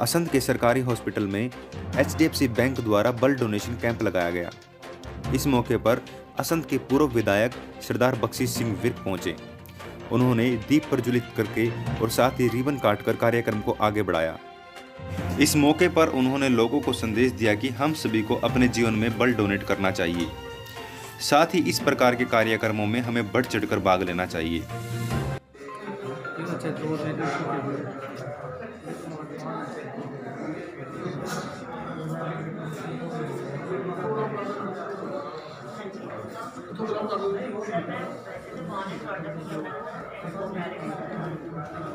असंध के सरकारी हॉस्पिटल में एचडीएफसी बैंक द्वारा ब्लड डोनेशन कैंप लगाया गया। इस मौके पर असंत के पूर्व विधायक सरदार बख्शी सिंह विर्क पहुँचे। उन्होंने दीप प्रज्वलित करके और साथ ही रिबन काटकर कार्यक्रम को आगे बढ़ाया। इस मौके पर उन्होंने लोगों को संदेश दिया कि हम सभी को अपने जीवन में ब्लड डोनेट करना चाहिए। साथ ही इस प्रकार के कार्यक्रमों में हमें बढ़ चढ़कर भाग लेना चाहिए। फोटोग्राफ कर दो